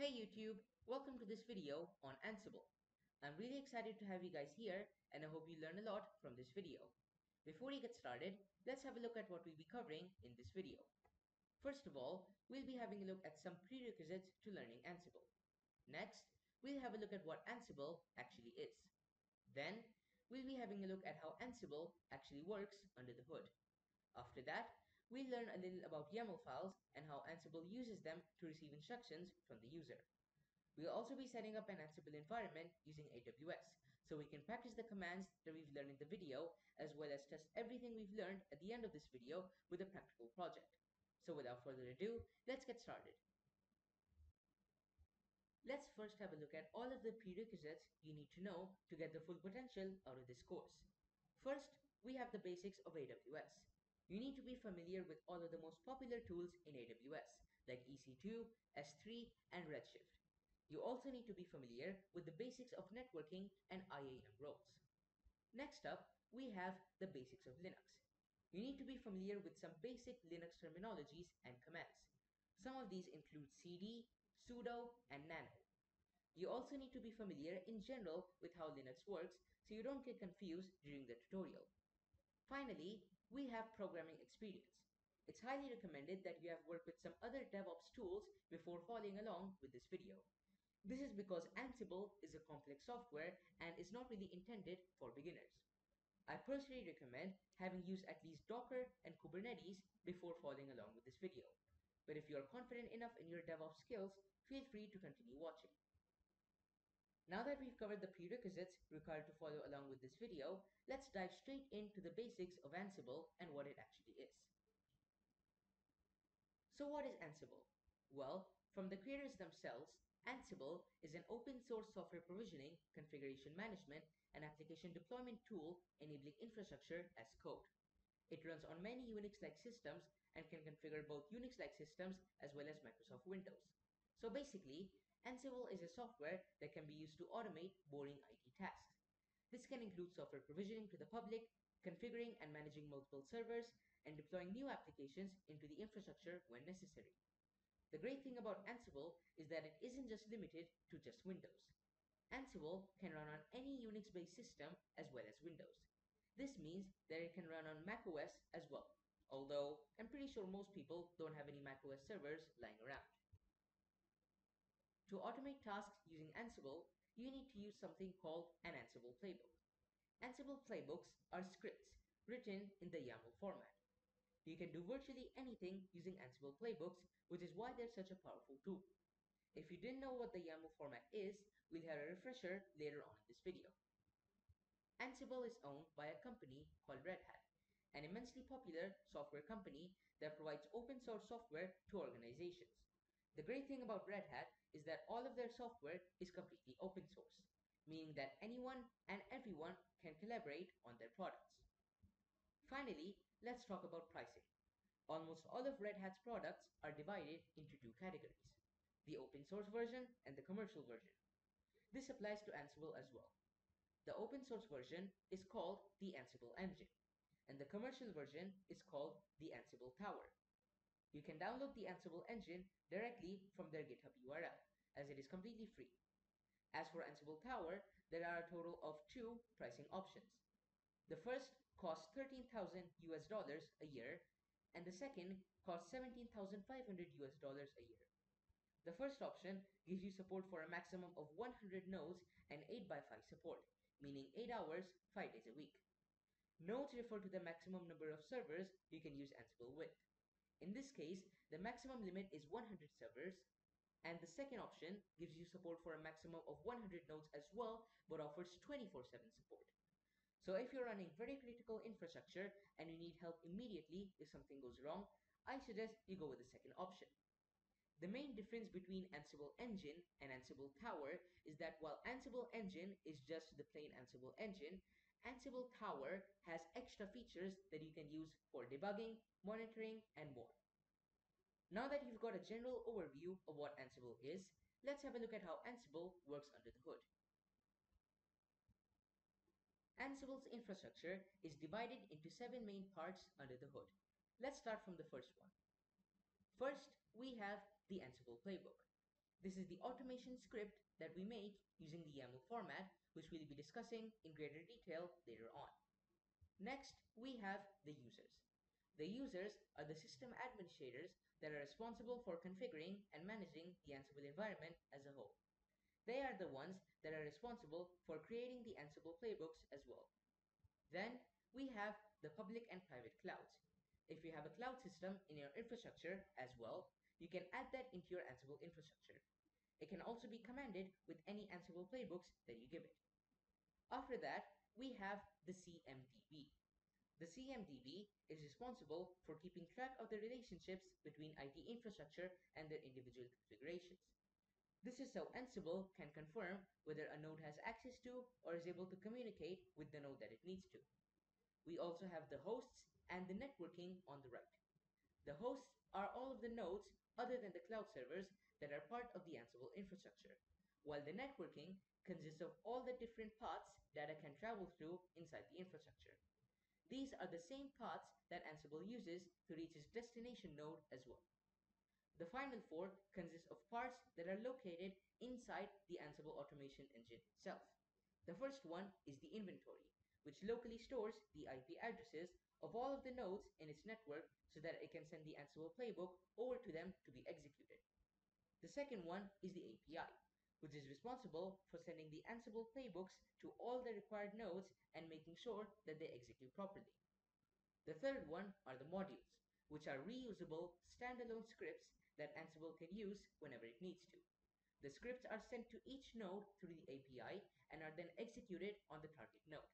Hey YouTube, welcome to this video on Ansible. I'm really excited to have you guys here and I hope you learn a lot from this video. Before we get started, let's have a look at what we'll be covering in this video. First of all, we'll be having a look at some prerequisites to learning Ansible. Next, we'll have a look at what Ansible actually is. Then, we'll be having a look at how Ansible actually works under the hood. After that, we'll learn a little about YAML files and how Ansible uses them to receive instructions from the user. We'll also be setting up an Ansible environment using AWS, so we can practice the commands that we've learned in the video, as well as test everything we've learned at the end of this video with a practical project. So without further ado, let's get started. Let's first have a look at all of the prerequisites you need to know to get the full potential out of this course. First, we have the basics of AWS you need to be familiar with all of the most popular tools in AWS, like EC2, S3, and Redshift. You also need to be familiar with the basics of networking and IAM roles. Next up, we have the basics of Linux. You need to be familiar with some basic Linux terminologies and commands. Some of these include cd, sudo, and nano. You also need to be familiar in general with how Linux works so you don't get confused during the tutorial. Finally, we have programming experience. It's highly recommended that you have worked with some other DevOps tools before following along with this video. This is because Ansible is a complex software and is not really intended for beginners. I personally recommend having used at least Docker and Kubernetes before following along with this video. But if you are confident enough in your DevOps skills, feel free to continue watching. Now that we've covered the prerequisites required to follow along with this video, let's dive straight into the basics of Ansible and what it actually is. So what is Ansible? Well, from the creators themselves, Ansible is an open source software provisioning, configuration management, and application deployment tool enabling infrastructure as code. It runs on many Unix-like systems and can configure both Unix-like systems as well as Microsoft Windows. So basically, Ansible is a software that can be used to automate boring IT tasks. This can include software provisioning to the public, configuring and managing multiple servers, and deploying new applications into the infrastructure when necessary. The great thing about Ansible is that it isn't just limited to just Windows. Ansible can run on any Unix-based system as well as Windows. This means that it can run on macOS as well, although I'm pretty sure most people don't have any macOS servers lying around. To automate tasks using Ansible, you need to use something called an Ansible playbook. Ansible playbooks are scripts written in the YAML format. You can do virtually anything using Ansible playbooks, which is why they're such a powerful tool. If you didn't know what the YAML format is, we'll have a refresher later on in this video. Ansible is owned by a company called Red Hat, an immensely popular software company that provides open source software to organizations. The great thing about Red Hat is that all of their software is completely open source, meaning that anyone and everyone can collaborate on their products. Finally, let's talk about pricing. Almost all of Red Hat's products are divided into two categories, the open source version and the commercial version. This applies to Ansible as well. The open source version is called the Ansible Engine, and the commercial version is called the Ansible Tower. You can download the Ansible engine directly from their GitHub URL, as it is completely free. As for Ansible Tower, there are a total of two pricing options. The first costs 13,000 US dollars a year, and the second costs 17,500 US dollars a year. The first option gives you support for a maximum of 100 nodes and 8x5 support, meaning 8 hours, 5 days a week. Nodes refer to the maximum number of servers you can use Ansible with. In this case, the maximum limit is 100 servers, and the second option gives you support for a maximum of 100 nodes as well, but offers 24-7 support. So if you're running very critical infrastructure and you need help immediately if something goes wrong, I suggest you go with the second option. The main difference between Ansible Engine and Ansible Tower is that while Ansible Engine is just the plain Ansible engine, Ansible Tower has extra features that you can use for debugging, monitoring, and more. Now that you've got a general overview of what Ansible is, let's have a look at how Ansible works under the hood. Ansible's infrastructure is divided into seven main parts under the hood. Let's start from the first one. First, we have the Ansible playbook. This is the automation script that we make using the YAML format, which we'll be discussing in greater detail later on. Next, we have the users. The users are the system administrators that are responsible for configuring and managing the Ansible environment as a whole. They are the ones that are responsible for creating the Ansible playbooks as well. Then we have the public and private clouds. If you have a cloud system in your infrastructure as well, you can add that into your Ansible infrastructure. It can also be commanded with any Ansible playbooks that you give it. After that, we have the CMDB. The CMDB is responsible for keeping track of the relationships between IT infrastructure and their individual configurations. This is so Ansible can confirm whether a node has access to or is able to communicate with the node that it needs to. We also have the hosts and the networking on the right. The hosts are all of the nodes other than the cloud servers that are part of the Ansible infrastructure, while the networking consists of all the different paths data can travel through inside the infrastructure. These are the same paths that Ansible uses to reach its destination node as well. The final four consist of parts that are located inside the Ansible automation engine itself. The first one is the inventory, which locally stores the IP addresses of all of the nodes in its network so that it can send the Ansible playbook over to them to be executed. The second one is the API, which is responsible for sending the Ansible playbooks to all the required nodes and making sure that they execute properly. The third one are the modules, which are reusable standalone scripts that Ansible can use whenever it needs to. The scripts are sent to each node through the API and are then executed on the target node.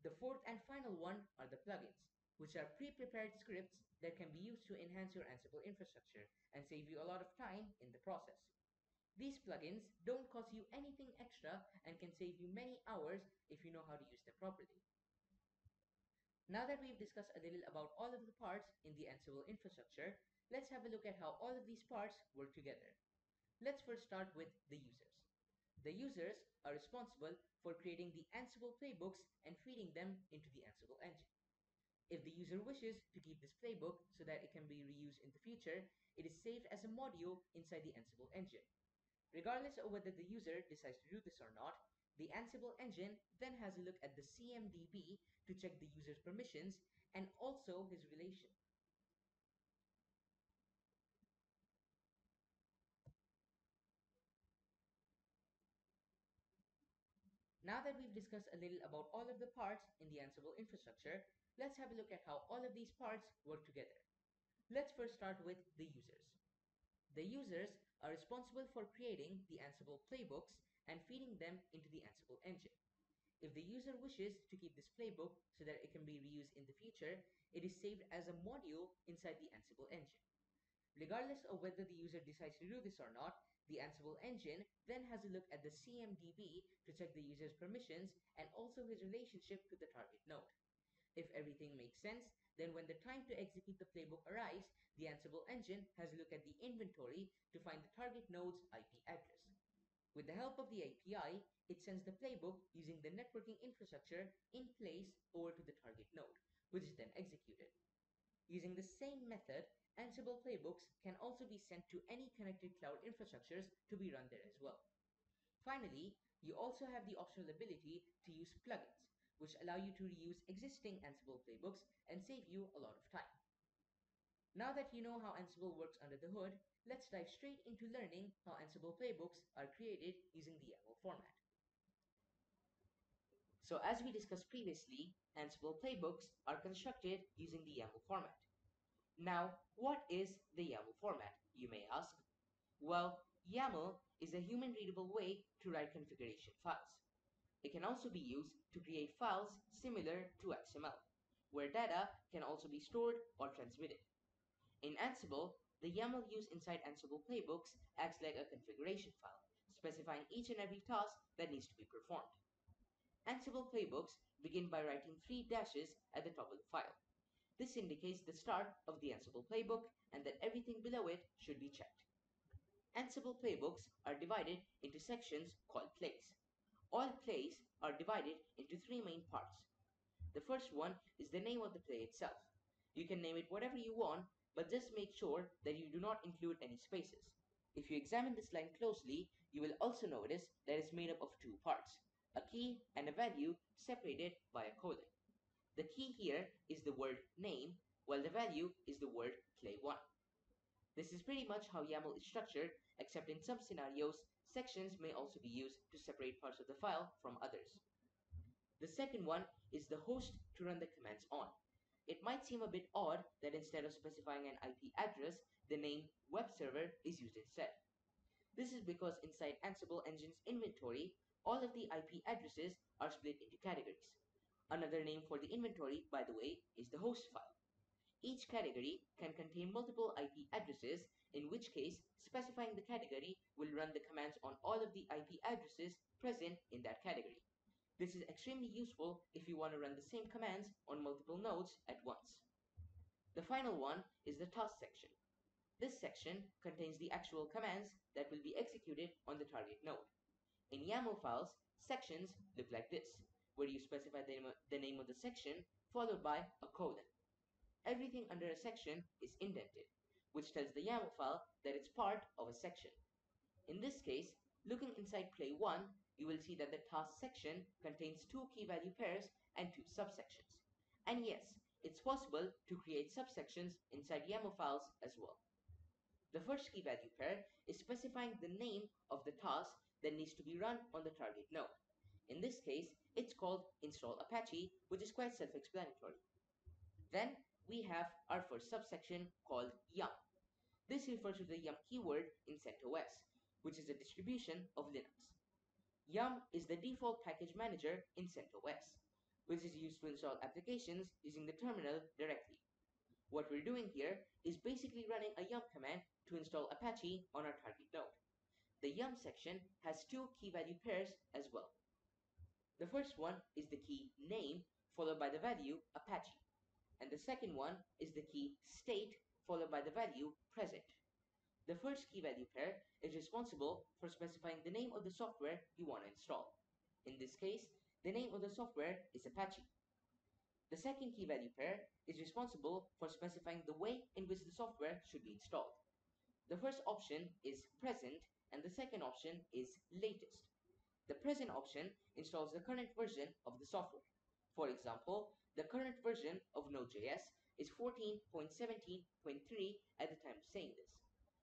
The fourth and final one are the plugins, which are pre-prepared scripts that can be used to enhance your Ansible infrastructure and save you a lot of time in the process. These plugins don't cost you anything extra and can save you many hours if you know how to use them properly. Now that we've discussed a little about all of the parts in the Ansible infrastructure, let's have a look at how all of these parts work together. Let's first start with the users. The users are responsible for creating the Ansible playbooks and feeding them into the Ansible engine. If the user wishes to keep this playbook so that it can be reused in the future, it is saved as a module inside the Ansible engine. Regardless of whether the user decides to do this or not, the Ansible engine then has a look at the CMDB to check the user's permissions and also his relation. Now that we've discussed a little about all of the parts in the Ansible infrastructure, let's have a look at how all of these parts work together. Let's first start with the users. The users are responsible for creating the Ansible playbooks and feeding them into the Ansible engine. If the user wishes to keep this playbook so that it can be reused in the future, it is saved as a module inside the Ansible engine. Regardless of whether the user decides to do this or not, the Ansible engine then has a look at the CMDB to check the user's permissions and also his relationship to the target node. If everything makes sense, then when the time to execute the playbook arrives, the Ansible engine has a look at the inventory to find the target node's IP address. With the help of the API, it sends the playbook using the networking infrastructure in place over to the target node, which is then executed. Using the same method, Ansible playbooks can also be sent to any connected cloud infrastructures to be run there as well. Finally, you also have the optional ability to use plugins, which allow you to reuse existing Ansible playbooks and save you a lot of time. Now that you know how Ansible works under the hood, let's dive straight into learning how Ansible playbooks are created using the YAML format. So as we discussed previously, Ansible playbooks are constructed using the YAML format. Now, what is the YAML format, you may ask? Well, YAML is a human-readable way to write configuration files. It can also be used to create files similar to XML, where data can also be stored or transmitted. In Ansible, the YAML used inside Ansible playbooks acts like a configuration file, specifying each and every task that needs to be performed. Ansible playbooks begin by writing three dashes at the top of the file. This indicates the start of the Ansible playbook and that everything below it should be checked. Ansible playbooks are divided into sections called plays. All plays are divided into three main parts. The first one is the name of the play itself. You can name it whatever you want, but just make sure that you do not include any spaces. If you examine this line closely, you will also notice that it's made up of two parts, a key and a value separated by a colon. The key here is the word name, while the value is the word play1. This is pretty much how YAML is structured, except in some scenarios, sections may also be used to separate parts of the file from others. The second one is the host to run the commands on. It might seem a bit odd that instead of specifying an IP address, the name web server is used instead. This is because inside Ansible Engine's inventory, all of the IP addresses are split into categories. Another name for the inventory, by the way, is the host file. Each category can contain multiple IP addresses, in which case specifying the category will run the commands on all of the IP addresses present in that category. This is extremely useful if you want to run the same commands on multiple nodes at once. The final one is the task section. This section contains the actual commands that will be executed on the target node. In YAML files, sections look like this, where you specify the name, of, the section followed by a colon. Everything under a section is indented, which tells the YAML file that it's part of a section. In this case, looking inside play 1, you will see that the task section contains two key value pairs and two subsections. And yes, it's possible to create subsections inside YAML files as well. The first key value pair is specifying the name of the task that needs to be run on the target node. In this case, it's called install Apache, which is quite self-explanatory. Then we have our first subsection called yum. This refers to the yum keyword in CentOS, which is a distribution of Linux. Yum is the default package manager in CentOS, which is used to install applications using the terminal directly. What we're doing here is basically running a yum command to install Apache on our target node. The yum section has two key value pairs as well. The first one is the key name followed by the value Apache, and the second one is the key state followed by the value present. The first key value pair is responsible for specifying the name of the software you want to install. In this case, the name of the software is Apache. The second key value pair is responsible for specifying the way in which the software should be installed. The first option is present and the second option is latest. The present option installs the current version of the software. For example, the current version of Node.js is 14.17.3 at the time of saying this.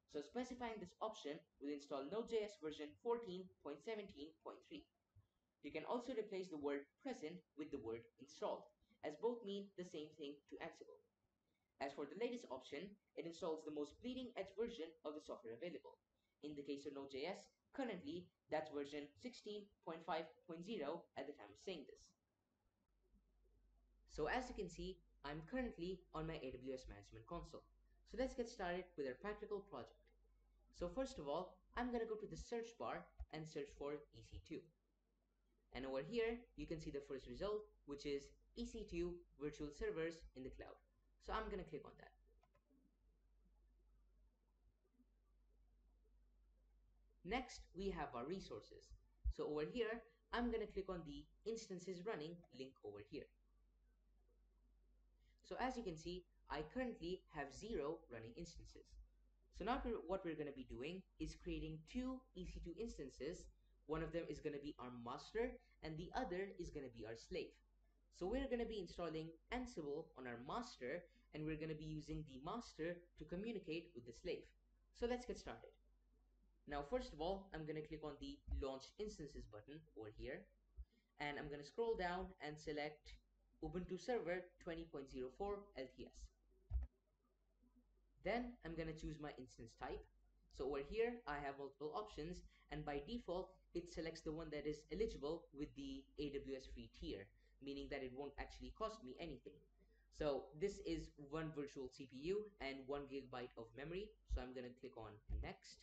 So specifying this option will install Node.js version 14.17.3. You can also replace the word present with the word installed, as both mean the same thing to Ansible. As for the latest option, it installs the most bleeding edge version of the software available. In the case of Node.js, currently that's version 16.5.0 at the time of saying this. So as you can see, I'm currently on my AWS Management Console. So let's get started with our practical project. So first of all, I'm going to go to the search bar and search for EC2. And over here, you can see the first result, which is EC2 virtual servers in the cloud. So I'm going to click on that. Next, we have our resources. So over here, I'm going to click on the instances running link over here. So as you can see, I currently have zero running instances. So now what we're going to be doing is creating two EC2 instances. One of them is going to be our master and the other is going to be our slave. So we're going to be installing Ansible on our master and we're going to be using the master to communicate with the slave. So let's get started. Now first of all, I'm going to click on the launch instances button over here and I'm going to scroll down and select Ubuntu Server 20.04 LTS. Then I'm going to choose my instance type. So over here, I have multiple options and by default, it selects the one that is eligible with the AWS free tier, meaning that it won't actually cost me anything. So this is one virtual CPU and one gigabyte of memory. So I'm going to click on next.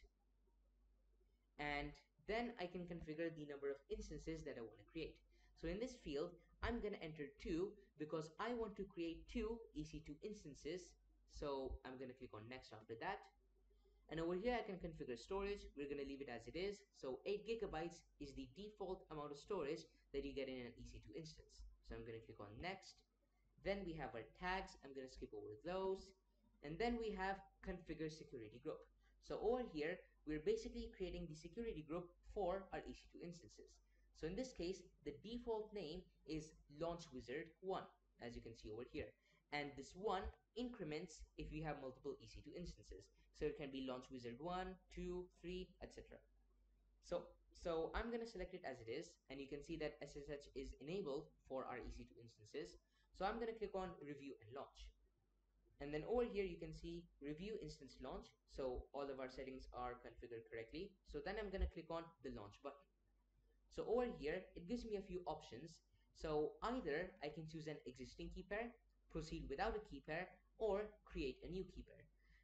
And then I can configure the number of instances that I want to create. So in this field, I'm going to enter 2 because I want to create two EC2 instances so I'm going to click on next after that. And over here I can configure storage. We're going to leave it as it is. So 8 gigabytes is the default amount of storage that you get in an EC2 instance. So I'm going to click on next. Then we have our tags. I'm going to skip over those. And then we have configure security group. So over here, we're basically creating the security group for our EC2 instances. So in this case, the default name is launch wizard 1, as you can see over here. And this 1 increments if you have multiple EC2 instances. So it can be launch wizard 1, 2, 3, etc. So, so I'm to select it as it is, and you can see that SSH is enabled for our EC2 instances. So I'm to click on review and launch. And then over here you can see review instance launch. So all of our settings are configured correctly. So then I'm to click on the launch button. So over here, it gives me a few options. So either I can choose an existing key pair, proceed without a key pair, or create a new key pair.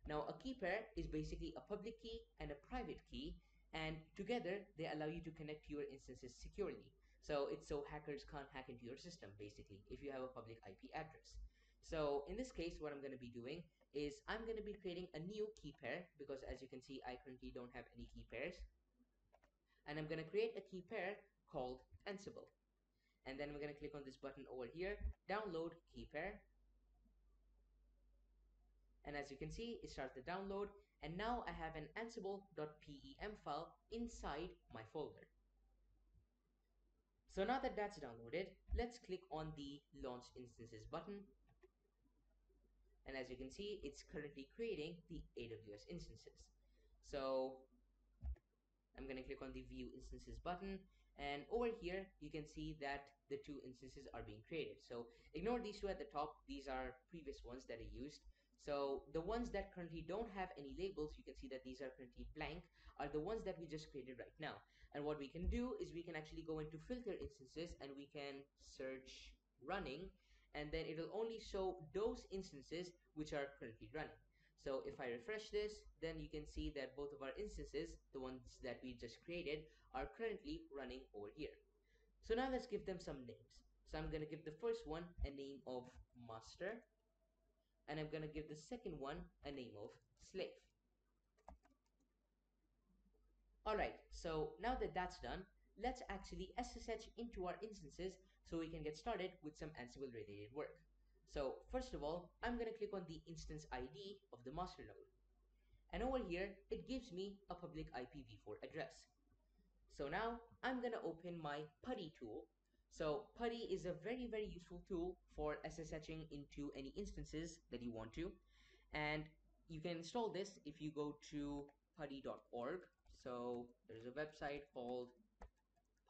Now a key pair is basically a public key and a private key and together they allow you to connect your instances securely. So it's so hackers can't hack into your system basically if you have a public IP address. So in this case what I'm going to be doing is I'm going to be creating a new key pair because as you can see I currently don't have any key pairs and I'm going to create a key pair called Ansible. And then we're going to click on this button over here, download key pair. And as you can see, it starts the download. And now I have an ansible.pem file inside my folder. So now that that's downloaded, let's click on the launch instances button. And as you can see, it's currently creating the AWS instances. So I'm going to click on the view instances button and over here you can see that the two instances are being created. So ignore these two at the top. These are previous ones that I used. So the ones that currently don't have any labels you can see that these are currently blank are the ones that we just created right now. And what we can do is we can actually go into filter instances and we can search running. And then it'll only show those instances which are currently running so if I refresh this, then you can see that both of our instances, the ones that we just created, are currently running over here. So now let's give them some names. So I'm going to give the first one a name of master, and I'm going to give the second one a name of slave. Alright, so now that that's done, let's actually SSH into our instances so we can get started with some Ansible related work. So first of all, I'm going to click on the instance ID of the master node. And over here, it gives me a public IPv4 address. So now I'm going to open my PuTTY tool. So PuTTY is a very, very useful tool for SSHing into any instances that you want to. And you can install this if you go to putty.org. So there's a website called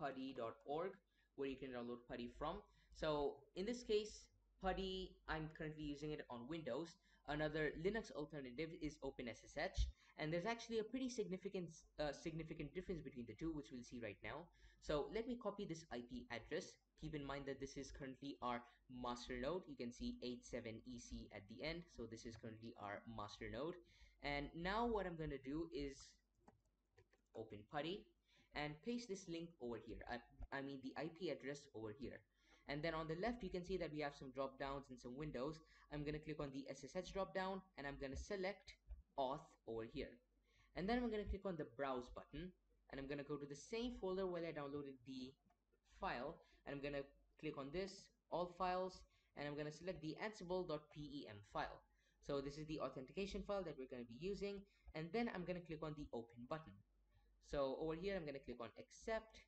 putty.org where you can download PuTTY from. So in this case, PuTTY, I'm currently using it on Windows. Another Linux alternative is OpenSSH, and there's actually a pretty significant uh, significant difference between the two, which we'll see right now. So let me copy this IP address. Keep in mind that this is currently our master node. You can see 87EC at the end, so this is currently our master node. And now what I'm going to do is open PuTTY and paste this link over here. I, I mean the IP address over here. And then on the left, you can see that we have some drop downs and some windows. I'm going to click on the SSH drop down and I'm going to select auth over here. And then I'm going to click on the browse button and I'm going to go to the same folder where I downloaded the file and I'm going to click on this, all files, and I'm going to select the ansible.pem file. So this is the authentication file that we're going to be using and then I'm going to click on the open button. So over here I'm going to click on accept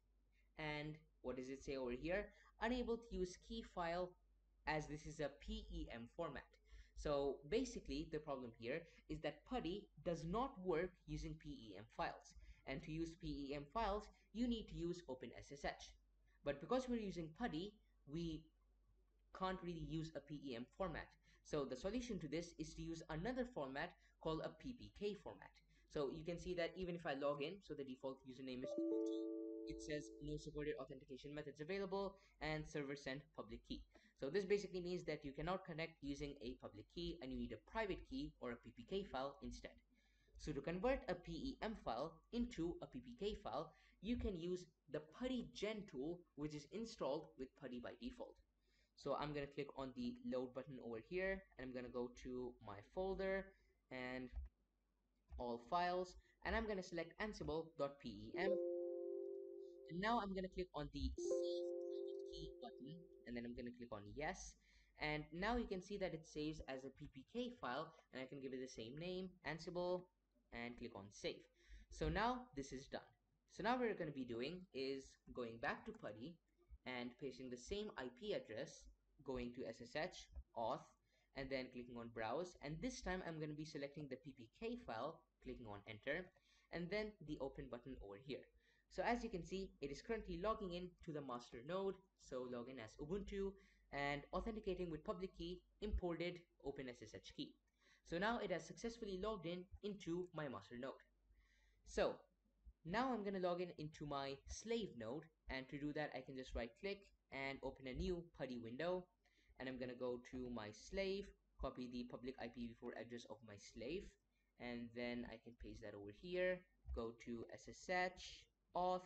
and what does it say over here? Unable to use key file as this is a PEM format. So basically the problem here is that PuTTY does not work using PEM files. And to use PEM files, you need to use OpenSSH. But because we're using PuTTY, we can't really use a PEM format. So the solution to this is to use another format called a PPK format. So you can see that even if I log in, so the default username is it says no supported authentication methods available and server sent public key. So this basically means that you cannot connect using a public key and you need a private key or a PPK file instead. So to convert a PEM file into a PPK file, you can use the PuTTYgen tool, which is installed with PuTTY by default. So I'm going to click on the load button over here and I'm going to go to my folder and all files and I'm going to select ansible.pem and now I'm going to click on the save private key button and then I'm going to click on yes. And now you can see that it saves as a PPK file and I can give it the same name, Ansible, and click on save. So now this is done. So now what we're going to be doing is going back to PuTTY and pasting the same IP address, going to SSH, auth, and then clicking on browse. And this time I'm going to be selecting the PPK file, clicking on enter, and then the open button over here. So as you can see, it is currently logging in to the master node. So login as Ubuntu and authenticating with public key imported OpenSSH key. So now it has successfully logged in into my master node. So now I'm going to log in into my slave node and to do that I can just right click and open a new PuTTY window and I'm going to go to my slave, copy the public IPv4 address of my slave and then I can paste that over here, go to SSH, auth,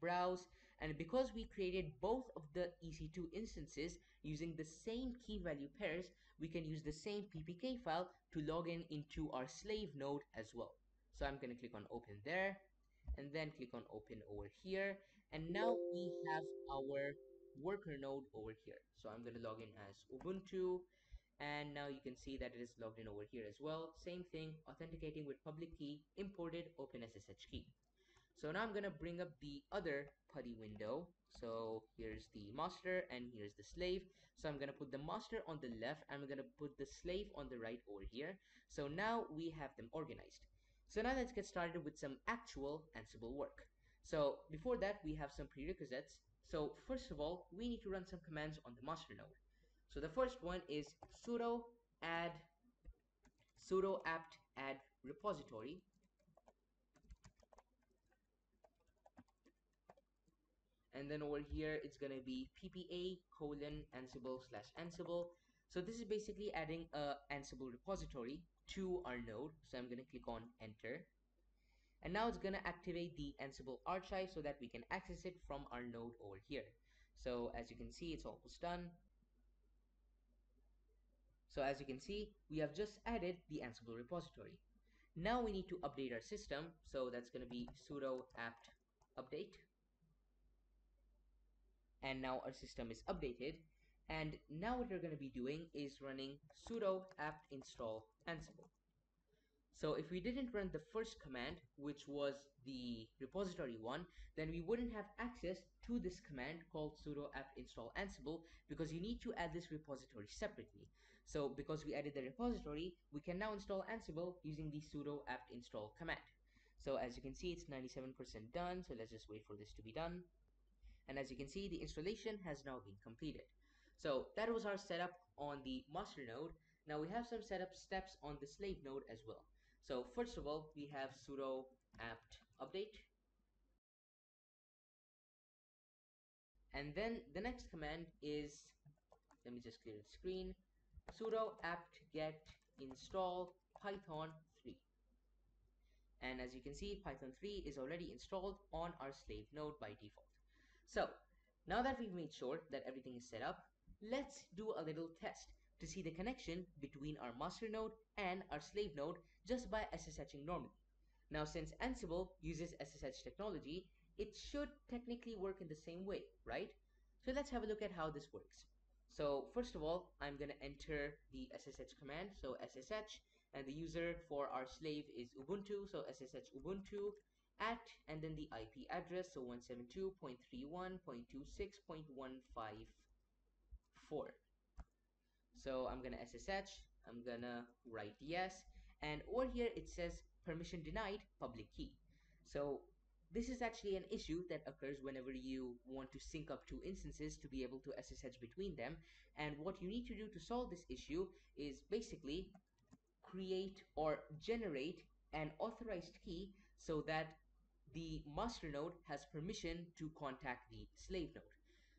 browse and because we created both of the EC2 instances using the same key value pairs, we can use the same PPK file to log in into our slave node as well. So I'm going to click on open there and then click on open over here. And now we have our worker node over here. So I'm going to log in as Ubuntu and now you can see that it is logged in over here as well. Same thing, authenticating with public key, imported OpenSSH key. So now I'm going to bring up the other PuTTY window. So here's the master and here's the slave. So I'm going to put the master on the left and I'm going to put the slave on the right over here. So now we have them organized. So now let's get started with some actual Ansible work. So before that, we have some prerequisites. So first of all, we need to run some commands on the master node. So the first one is sudo add sudo apt add repository and then over here it's going to be ppa colon ansible slash ansible. So this is basically adding a ansible repository to our node. So i'm going to click on enter. And now it's going to activate the ansible archive so that we can access it from our node over here. So as you can see it's almost done. So as you can see we have just added the ansible repository. Now we need to update our system. So that's going to be sudo apt update and now our system is updated. And now what we're going to be doing is running sudo apt install ansible. So if we didn't run the first command which was the repository one then we wouldn't have access to this command called sudo apt install ansible because you need to add this repository separately. So because we added the repository we can now install ansible using the sudo apt install command. So as you can see it's 97% done so let's just wait for this to be done and as you can see the installation has now been completed. So that was our setup on the master node. Now we have some setup steps on the slave node as well. So first of all we have sudo apt update. And then the next command is let me just clear the screen sudo apt get install python 3 and as you can see python 3 is already installed on our slave node by default so now that we've made sure that everything is set up, let's do a little test to see the connection between our master node and our slave node just by SSHing normally. Now since Ansible uses SSH technology, it should technically work in the same way, right? So let's have a look at how this works. So first of all, I'm going to enter the SSH command, so SSH, and the user for our slave is Ubuntu, so SSH Ubuntu, at and then the IP address so 172.31.26.154 so I'm gonna SSH I'm gonna write yes and over here it says permission denied public key. So this is actually an issue that occurs whenever you want to sync up two instances to be able to SSH between them and what you need to do to solve this issue is basically create or generate an authorized key so that the master node has permission to contact the slave node.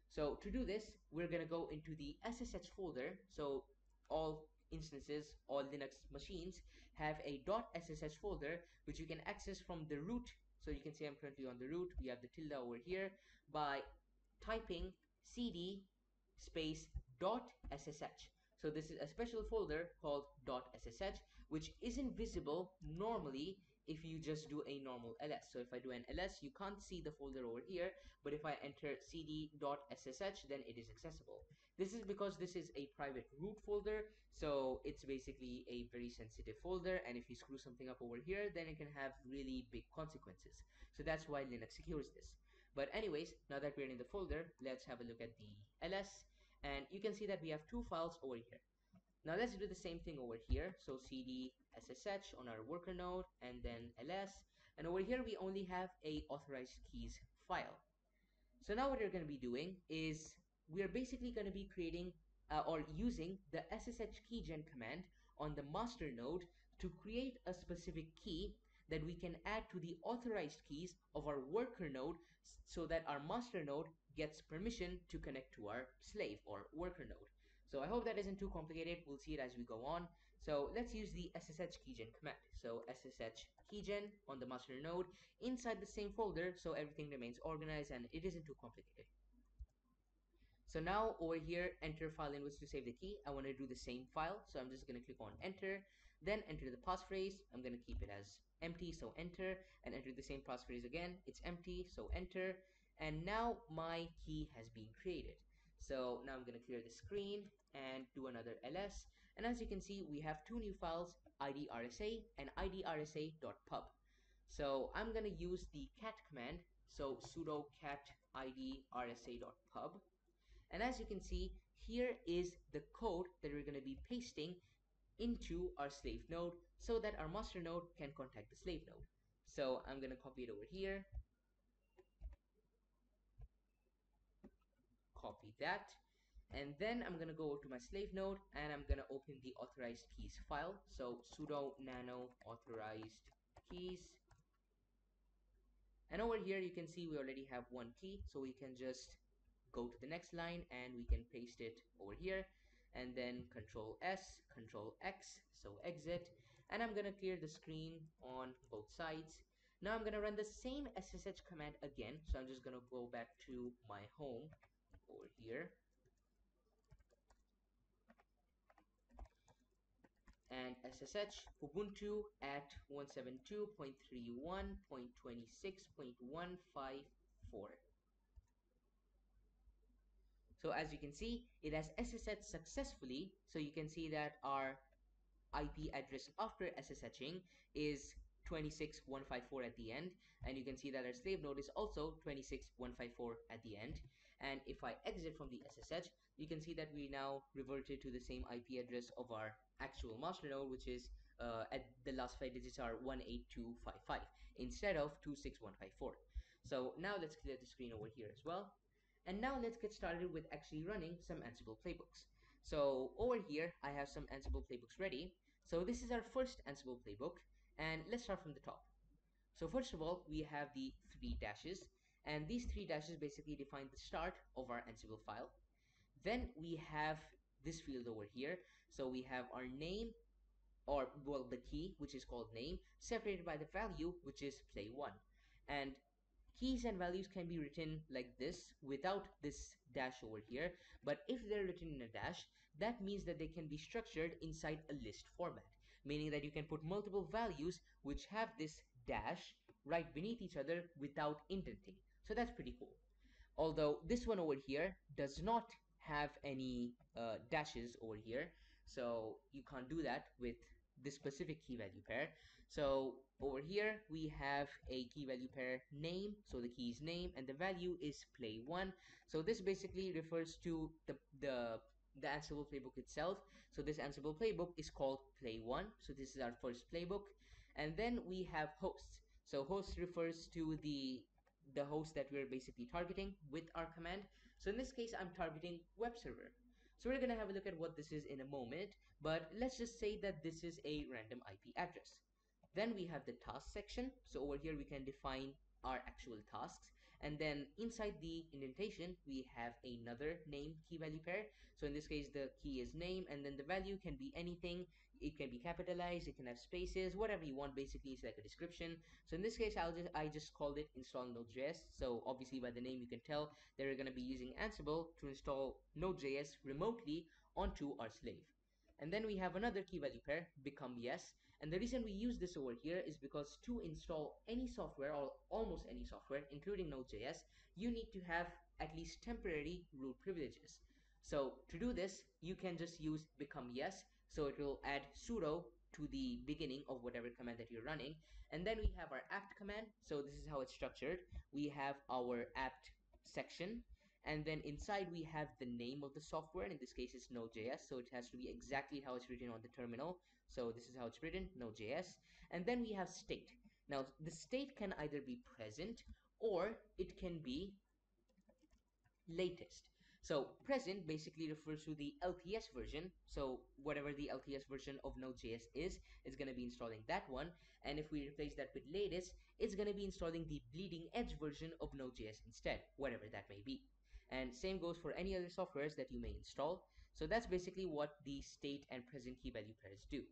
So to do this, we're going to go into the SSH folder. So all instances, all Linux machines have a .ssh folder which you can access from the root. So you can see I'm currently on the root. We have the tilde over here by typing cd space .ssh. So this is a special folder called .ssh which isn't visible normally if you just do a normal ls. So if I do an ls, you can't see the folder over here, but if I enter cd.ssh, then it is accessible. This is because this is a private root folder, so it's basically a very sensitive folder, and if you screw something up over here, then it can have really big consequences. So that's why Linux secures this. But anyways, now that we're in the folder, let's have a look at the ls, and you can see that we have two files over here. Now let's do the same thing over here. So cd ssh on our worker node and then ls. And over here we only have a authorized keys file. So now what we're going to be doing is we are basically going to be creating uh, or using the ssh keygen command on the master node to create a specific key that we can add to the authorized keys of our worker node so that our master node gets permission to connect to our slave or worker node. So I hope that isn't too complicated. We'll see it as we go on. So let's use the SSH keygen command. So SSH keygen on the master node inside the same folder so everything remains organized and it isn't too complicated. So now over here, enter file in which to save the key. I want to do the same file. So I'm just going to click on enter, then enter the passphrase. I'm going to keep it as empty. So enter and enter the same passphrase again. It's empty. So enter. And now my key has been created. So now I'm going to clear the screen and do another ls. And as you can see, we have two new files, idrsa and idrsa.pub. So I'm going to use the cat command, so sudo cat idrsa.pub. And as you can see, here is the code that we're going to be pasting into our slave node so that our master node can contact the slave node. So I'm going to copy it over here. Copy that and then I'm gonna go to my slave node and I'm gonna open the authorized keys file. So sudo nano authorized keys. And over here you can see we already have one key. So we can just go to the next line and we can paste it over here. And then control S control X so exit. And I'm gonna clear the screen on both sides. Now I'm gonna run the same SSH command again. So I'm just gonna go back to my home over here and SSH Ubuntu at 172.31.26.154. So as you can see, it has SSH successfully. So you can see that our IP address after SSHing is 26154 at the end. And you can see that our slave node is also 26154 at the end. And if I exit from the SSH, you can see that we now reverted to the same IP address of our actual master node, which is uh, at the last five digits are 18255 instead of 26154. So now let's clear the screen over here as well. And now let's get started with actually running some Ansible playbooks. So over here, I have some Ansible playbooks ready. So this is our first Ansible playbook, and let's start from the top. So first of all, we have the three dashes, and these three dashes basically define the start of our Ansible file. Then we have this field over here. So we have our name or well the key which is called name separated by the value which is play1 and keys and values can be written like this without this dash over here. But if they're written in a dash that means that they can be structured inside a list format meaning that you can put multiple values which have this dash right beneath each other without indenting. So that's pretty cool. Although this one over here does not have any uh, dashes over here. So you can't do that with this specific key value pair. So over here we have a key value pair name. So the key is name and the value is play one. So this basically refers to the the the Ansible playbook itself. So this Ansible playbook is called play one. So this is our first playbook. And then we have hosts. So host refers to the the host that we're basically targeting with our command so in this case, I'm targeting web server. So we're going to have a look at what this is in a moment, but let's just say that this is a random IP address. Then we have the task section. So over here we can define our actual tasks and then inside the indentation we have another name key value pair. So in this case the key is name and then the value can be anything. It can be capitalized it can have spaces whatever you want basically it's like a description. So in this case i'll just i just called it install node.js so obviously by the name you can tell that we're going to be using ansible to install node.js remotely onto our slave. And then we have another key value pair become yes And the reason we use this over here is because to install any software or almost any software, including Node.js, you need to have at least temporary root privileges. So to do this, you can just use become yes. So it will add sudo to the beginning of whatever command that you're running. And then we have our apt command. So this is how it's structured. We have our apt section and then inside we have the name of the software in this case it's node.js so it has to be exactly how it's written on the terminal so this is how it's written node.js and then we have state. Now the state can either be present or it can be latest. So present basically refers to the LTS version. So whatever the LTS version of Node.js is, it's going to be installing that one. And if we replace that with latest, it's going to be installing the bleeding edge version of Node.js instead, whatever that may be. And same goes for any other softwares that you may install so that's basically what the state and present key value pairs do.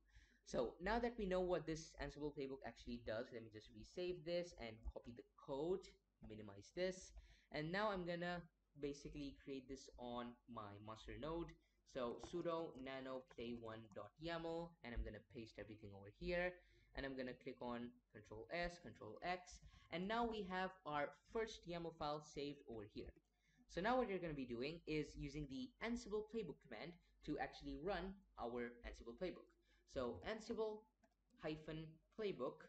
So now that we know what this ansible playbook actually does let me just resave this and copy the code minimize this. And now i'm gonna basically create this on my master node. So sudo nano play1.yaml and i'm gonna paste everything over here. And i'm gonna click on control s control x. And now we have our first YAML file saved over here so now what you're going to be doing is using the Ansible playbook command to actually run our Ansible playbook. So Ansible hyphen playbook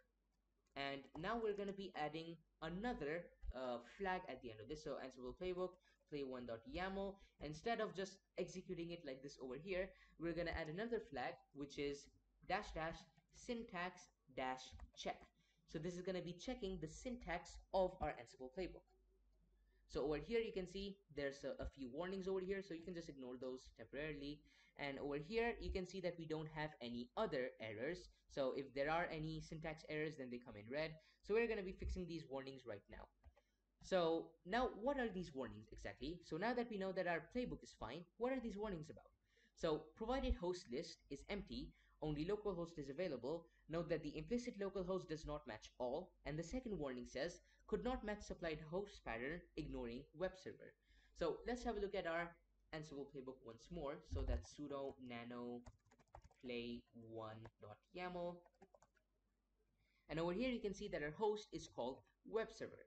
and now we're going to be adding another uh, flag at the end of this. So Ansible playbook play1.yaml instead of just executing it like this over here we're going to add another flag which is dash dash syntax dash check so this is going to be checking the syntax of our Ansible playbook so over here you can see there's a, a, few warnings over here. So you can just ignore those temporarily. And over here you can see that we don't have any other errors. So if there are any syntax errors then they come in red. So we're going to be fixing these warnings right now. So now what are these warnings exactly? So now that we know that our playbook is fine what are these warnings about? So provided host list is empty only localhost is available note that the implicit localhost does not match all. And the second warning says could not match supplied host pattern ignoring web server. So let's have a look at our Ansible playbook once more. So that's sudo nano play1.yaml. And over here you can see that our host is called web server.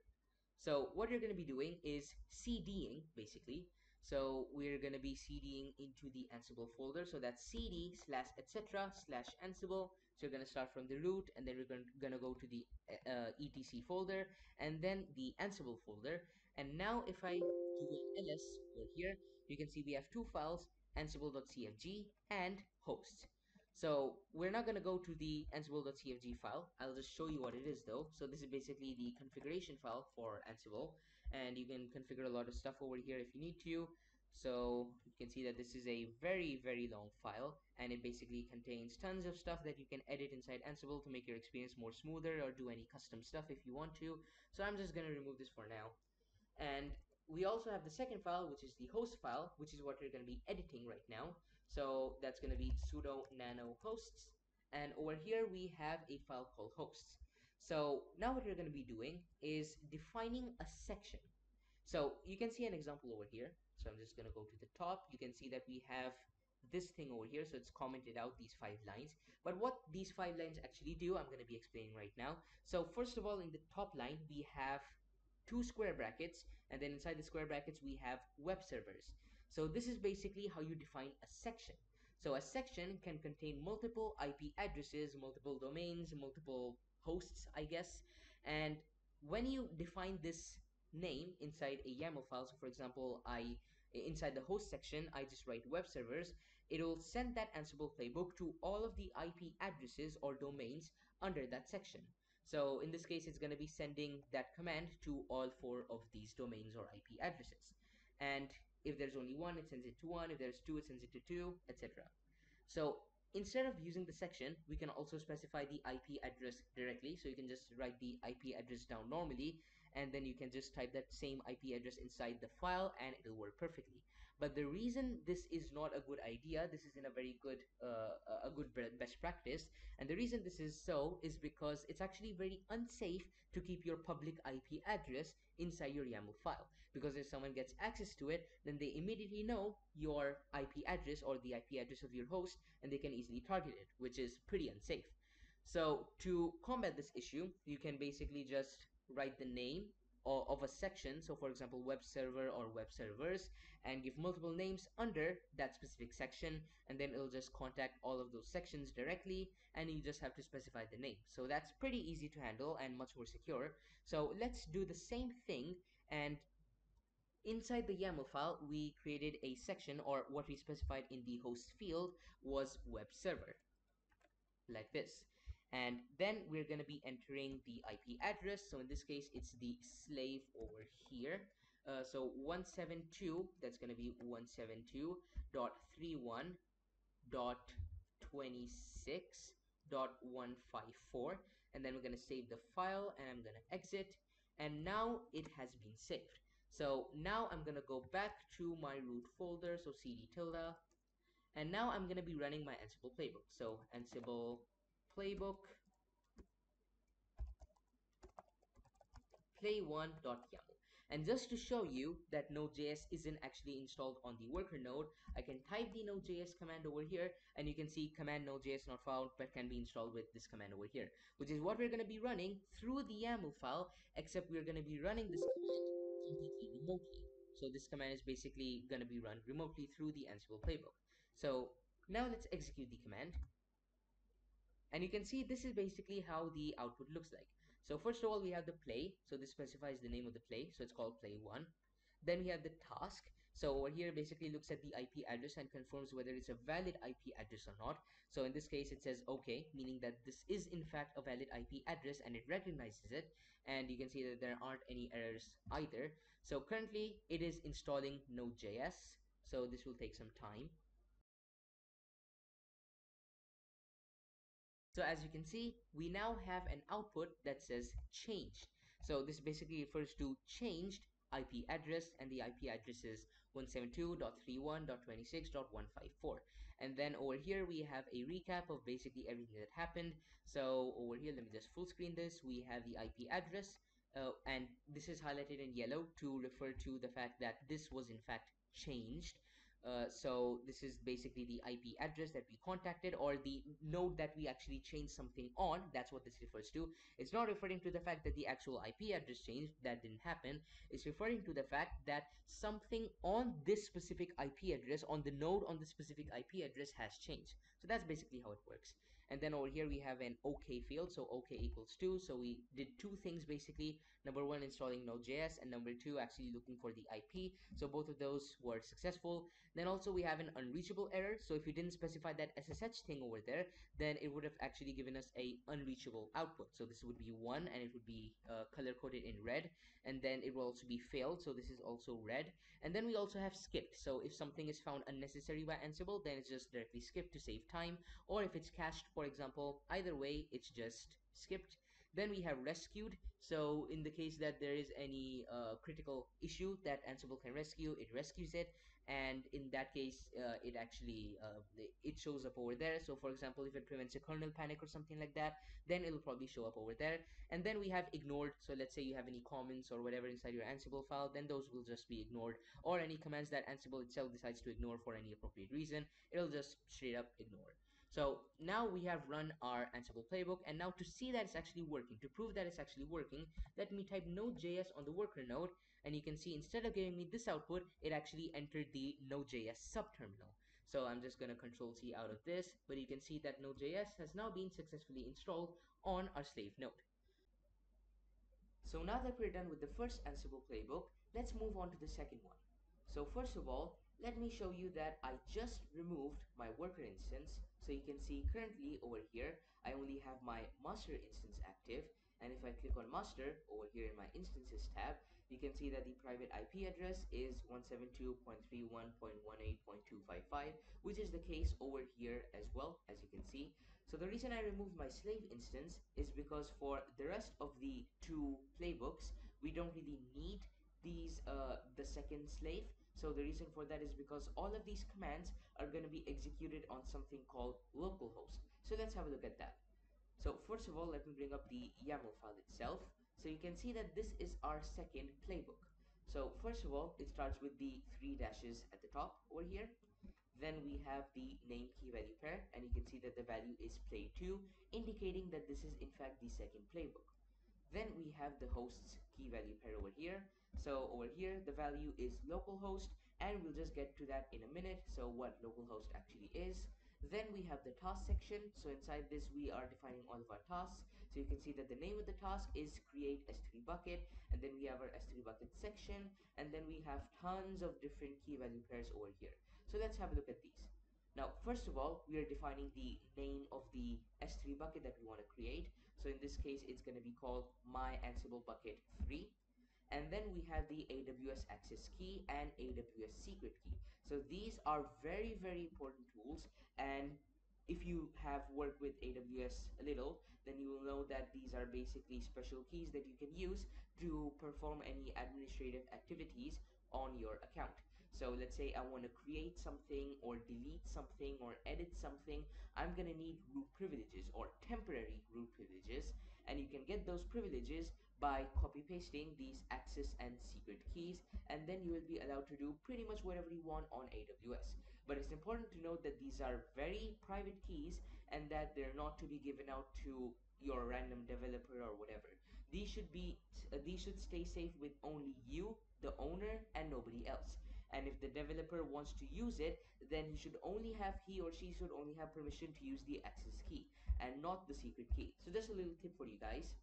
So what you're going to be doing is CDing basically. So we're going to be CDing into the Ansible folder. So that's cd slash etc slash Ansible so you're going to start from the root and then we're going to go to the uh, etc folder and then the ansible folder. And now if i do an ls over here you can see we have two files ansible.cfg and hosts. So we're not going to go to the ansible.cfg file. I'll just show you what it is though. So this is basically the configuration file for ansible and you can configure a lot of stuff over here if you need to. So you can see that this is a very very long file and it basically contains tons of stuff that you can edit inside Ansible to make your experience more smoother or do any custom stuff if you want to. So I'm just gonna remove this for now. And we also have the second file which is the host file which is what we're going to be editing right now. So that's going to be sudo nano hosts. And over here we have a file called hosts. So now what we're going to be doing is defining a section. So you can see an example over here. So I'm just going to go to the top. You can see that we have this thing over here. So it's commented out these five lines. But what these five lines actually do I'm going to be explaining right now. So first of all in the top line we have two square brackets and then inside the square brackets we have web servers. So this is basically how you define a section. So a section can contain multiple IP addresses multiple domains multiple hosts I guess. And when you define this name inside a YAML file. So for example, I inside the host section, I just write web servers. It'll send that Ansible playbook to all of the IP addresses or domains under that section. So in this case, it's going to be sending that command to all four of these domains or IP addresses. And if there's only one, it sends it to one. If there's two, it sends it to two, etc. So instead of using the section, we can also specify the IP address directly. So you can just write the IP address down normally and then you can just type that same IP address inside the file and it'll work perfectly. But the reason this is not a good idea, this isn't a very good uh, a good best practice, and the reason this is so is because it's actually very unsafe to keep your public IP address inside your YAML file. Because if someone gets access to it, then they immediately know your IP address or the IP address of your host, and they can easily target it, which is pretty unsafe. So to combat this issue, you can basically just write the name of a section so for example web server or web servers and give multiple names under that specific section and then it'll just contact all of those sections directly and you just have to specify the name. So that's pretty easy to handle and much more secure. So let's do the same thing and inside the YAML file we created a section or what we specified in the host field was web server like this and then we're going to be entering the IP address. So in this case it's the slave over here. Uh, so 172 that's going to be 172.31.26.154 and then we're going to save the file and I'm going to exit. And now it has been saved. So now I'm going to go back to my root folder so cd tilde. And now I'm going to be running my Ansible playbook. So Ansible playbook play1.yaml and just to show you that Node.js isn't actually installed on the worker node, I can type the Node.js command over here and you can see command Node.js not found but can be installed with this command over here, which is what we're going to be running through the YAML file, except we're going to be running this command completely remotely. So this command is basically going to be run remotely through the Ansible playbook. So now let's execute the command. And you can see this is basically how the output looks like. So first of all, we have the play. So this specifies the name of the play. So it's called play one. Then we have the task. So over here basically looks at the IP address and confirms whether it's a valid IP address or not. So in this case, it says okay, meaning that this is in fact a valid IP address and it recognizes it. And you can see that there aren't any errors either. So currently it is installing Node.js. So this will take some time. So as you can see, we now have an output that says changed. So this basically refers to changed IP address and the IP address is 172.31.26.154 and then over here we have a recap of basically everything that happened. So over here let me just full screen this. We have the IP address uh, and this is highlighted in yellow to refer to the fact that this was in fact changed uh, so this is basically the IP address that we contacted or the node that we actually changed something on. That's what this refers to. It's not referring to the fact that the actual IP address changed. That didn't happen. It's referring to the fact that something on this specific IP address, on the node on the specific IP address has changed. So that's basically how it works. And then over here we have an OK field. So OK equals 2. So we did two things basically. Number one, installing Node.js. And number two, actually looking for the IP. So both of those were successful. Then also we have an unreachable error. So if you didn't specify that SSH thing over there, then it would have actually given us a unreachable output. So this would be 1 and it would be uh, color coded in red. And then it will also be failed. So this is also red. And then we also have skipped. So if something is found unnecessary by Ansible, then it's just directly skipped to save time. Or if it's cached, for example, either way, it's just skipped. Then we have rescued. So in the case that there is any uh, critical issue that Ansible can rescue, it rescues it. And in that case uh, it actually uh, it shows up over there. So for example if it prevents a kernel panic or something like that then it'll probably show up over there. And then we have ignored. So let's say you have any comments or whatever inside your ansible file then those will just be ignored. Or any commands that ansible itself decides to ignore for any appropriate reason it'll just straight up ignore so now we have run our Ansible playbook and now to see that it's actually working, to prove that it's actually working, let me type Node.js on the worker node and you can see instead of giving me this output, it actually entered the Node.js subterminal. So I'm just going to control C out of this, but you can see that Node.js has now been successfully installed on our slave node. So now that we're done with the first Ansible playbook, let's move on to the second one. So first of all, let me show you that I just removed my worker instance. So you can see currently over here, I only have my master instance active. And if I click on master over here in my instances tab, you can see that the private IP address is 172.31.18.255 which is the case over here as well as you can see so the reason I removed my slave instance is because for the rest of the two playbooks we don't really need these uh, the second slave so the reason for that is because all of these commands are going to be executed on something called localhost so let's have a look at that so first of all let me bring up the YAML file itself so you can see that this is our second playbook. So first of all, it starts with the three dashes at the top over here. Then we have the name key value pair and you can see that the value is play 2 indicating that this is in fact the second playbook. Then we have the host's key value pair over here. So over here the value is localhost and we'll just get to that in a minute. So what localhost actually is. Then we have the task section. So inside this we are defining all of our tasks. So you can see that the name of the task is create S3 bucket and then we have our S3 bucket section and then we have tons of different key value pairs over here. So let's have a look at these. Now, first of all, we are defining the name of the S3 bucket that we want to create. So in this case, it's going to be called my Ansible bucket 3. And then we have the AWS access key and AWS secret key. So these are very, very important tools. And if you have worked with AWS a little, then you will know that these are basically special keys that you can use to perform any administrative activities on your account. So let's say I want to create something or delete something or edit something, I'm going to need root privileges or temporary root privileges. And you can get those privileges by copy pasting these access and secret keys and then you will be allowed to do pretty much whatever you want on AWS. But it's important to note that these are very private keys and that they're not to be given out to your random developer or whatever. These should be uh, these should stay safe with only you, the owner, and nobody else. And if the developer wants to use it, then he should only have he or she should only have permission to use the access key and not the secret key. So just a little tip for you guys.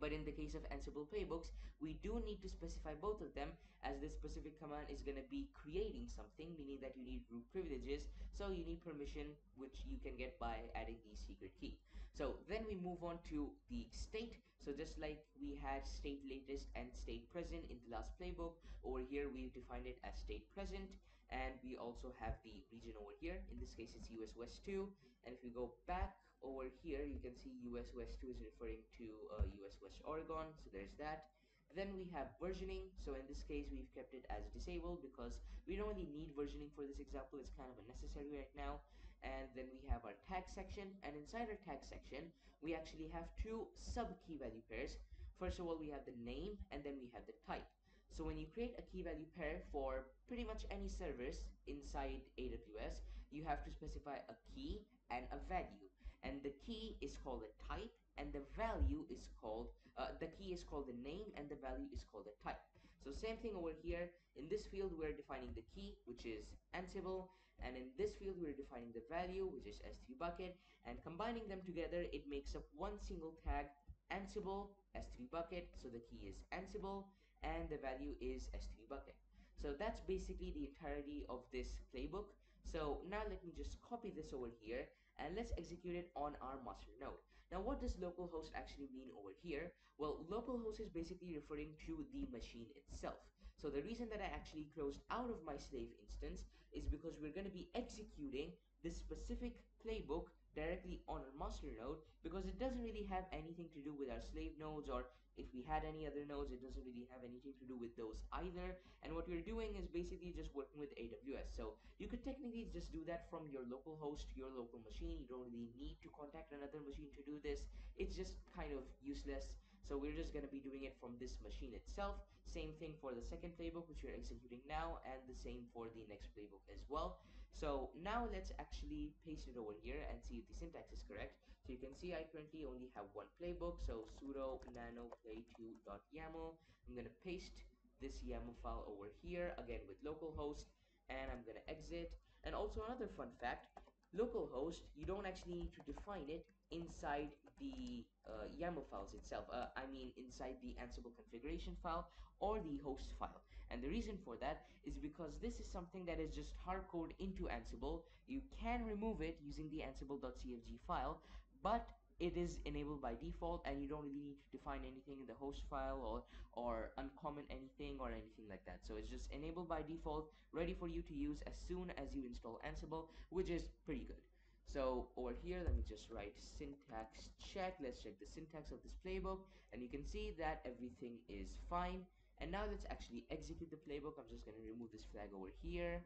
But in the case of Ansible playbooks, we do need to specify both of them as this specific command is going to be creating something, meaning that you need root privileges. So you need permission, which you can get by adding the secret key. So then we move on to the state. So just like we had state latest and state present in the last playbook, over here we've defined it as state present. And we also have the region over here. In this case, it's US West 2. And if we go back over here you can see US West 2 is referring to uh, US West Oregon so there's that. Then we have versioning so in this case we've kept it as disabled because we don't really need versioning for this example it's kind of unnecessary right now. And then we have our tag section and inside our tag section we actually have two sub key value pairs. First of all we have the name and then we have the type. So when you create a key value pair for pretty much any service inside AWS you have to specify a key and a value and the key is called a type and the value is called uh, the key is called the name and the value is called a type. So same thing over here. In this field we're defining the key which is ansible and in this field we're defining the value which is s3 bucket. And combining them together it makes up one single tag ansible s3 bucket. So the key is ansible and the value is s3 bucket. So that's basically the entirety of this playbook. So now let me just copy this over here and let's execute it on our master node. Now what does localhost actually mean over here? Well, localhost is basically referring to the machine itself. So the reason that I actually closed out of my slave instance is because we're going to be executing this specific playbook directly on our master node because it doesn't really have anything to do with our slave nodes or if we had any other nodes it doesn't really have anything to do with those either. And what we're doing is basically just working with AWS so you could technically just do that from your local host to your local machine. You don't really need to contact another machine to do this. It's just kind of useless. So we're just going to be doing it from this machine itself. Same thing for the second playbook which we're executing now and the same for the next playbook as well so now let's actually paste it over here and see if the syntax is correct so you can see I currently only have one playbook. So sudo nano play2.yaml. I'm going to paste this YAML file over here again with localhost and I'm going to exit. And also another fun fact, localhost, you don't actually need to define it inside the uh, YAML files itself. Uh, I mean inside the Ansible configuration file or the host file. And the reason for that is because this is something that is just hard coded into Ansible. You can remove it using the ansible.cfg file, but it is enabled by default and you don't really need to define anything in the host file or or uncomment anything or anything like that. So it's just enabled by default ready for you to use as soon as you install ansible which is pretty good. So over here let me just write syntax check. Let's check the syntax of this playbook. And you can see that everything is fine and now let's actually execute the playbook. I'm just going to remove this flag over here.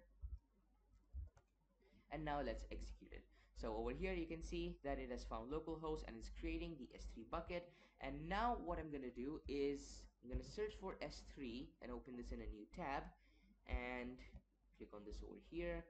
And now let's execute it. So over here you can see that it has found localhost and it's creating the S3 bucket. And now what I'm going to do is I'm gonna search for S3 and open this in a new tab. And click on this over here.